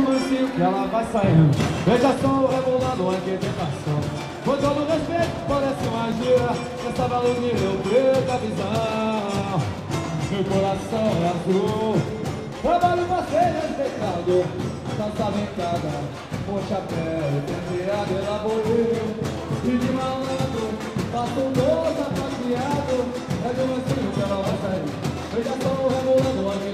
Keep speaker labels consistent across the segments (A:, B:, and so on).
A: de sim que ela vai saindo. Vejação rebolando a inquietação Com todo respeito parece magia. Essa bela preto preta visão Meu coração é azul. Trabalho pra ser respeitado. Dança brincada com chapéu Penteado, elaborado E de malandro Faço um doce É de um que ela vai sair. Vejação rebolando a inquietação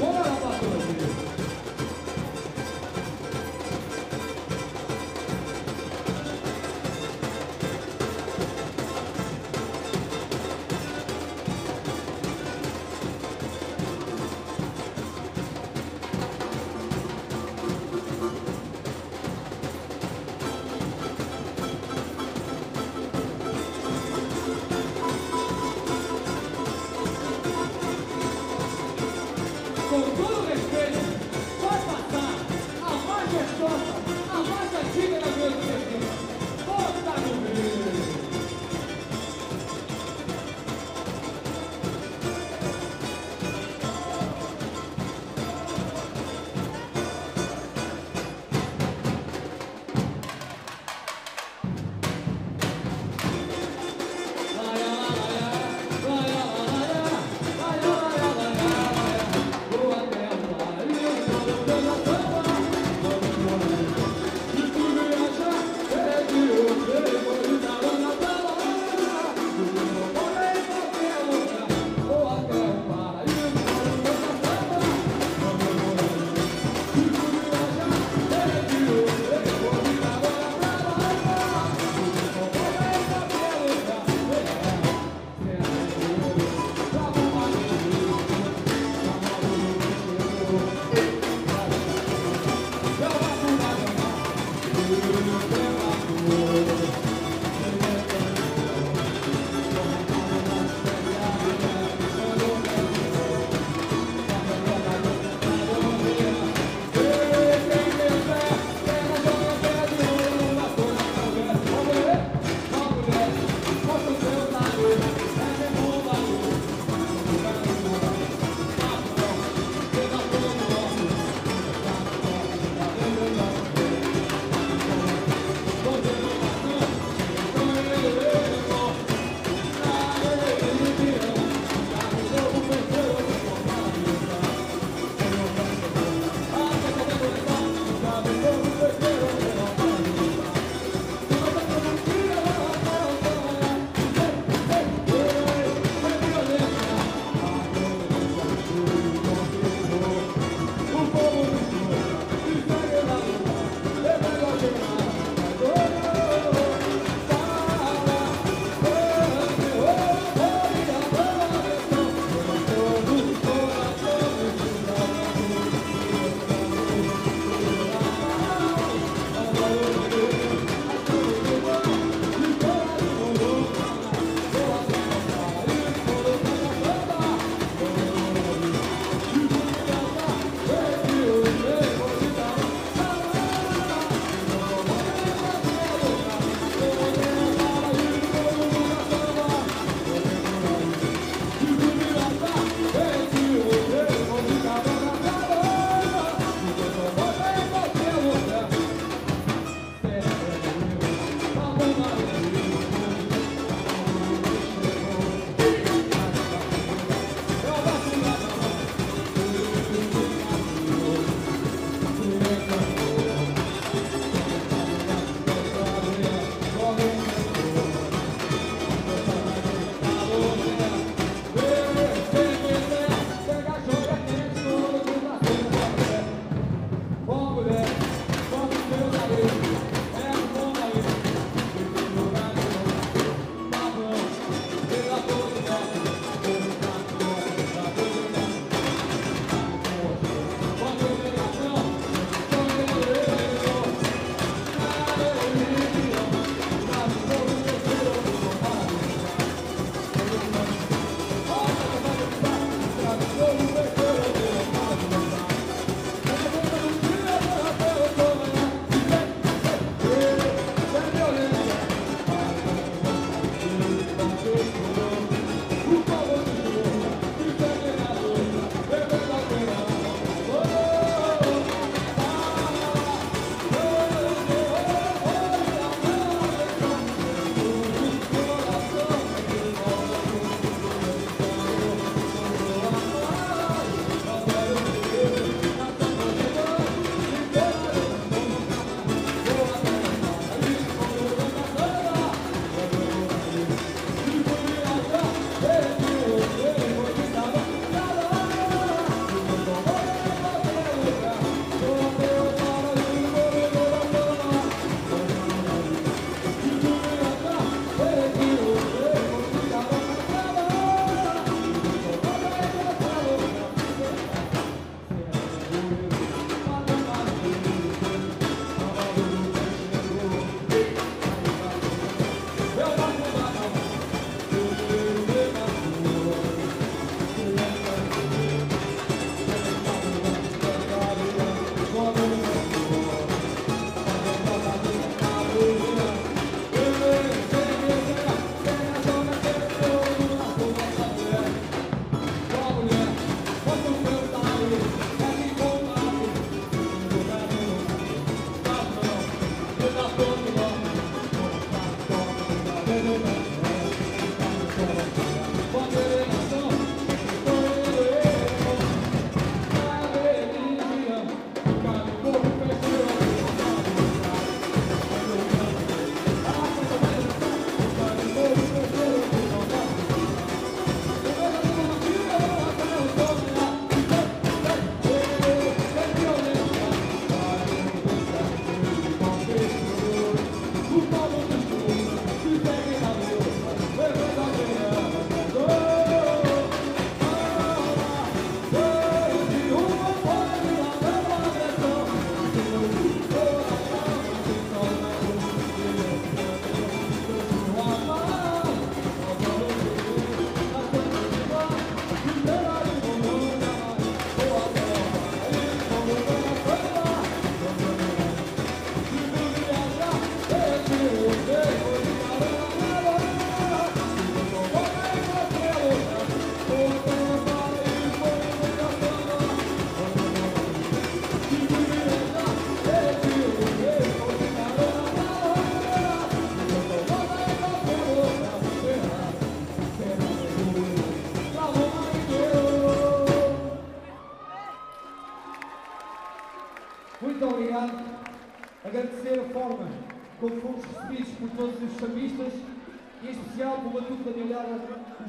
A: 오.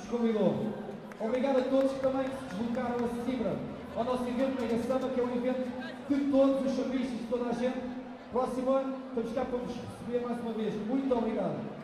A: Nos convidou. Obrigado a todos que também se deslocaram a Sibra, ao nosso evento Mega Samba, que é um evento de todos os sambistas, de toda a gente. Próximo ano, estamos cá para vos receber mais uma vez. Muito obrigado.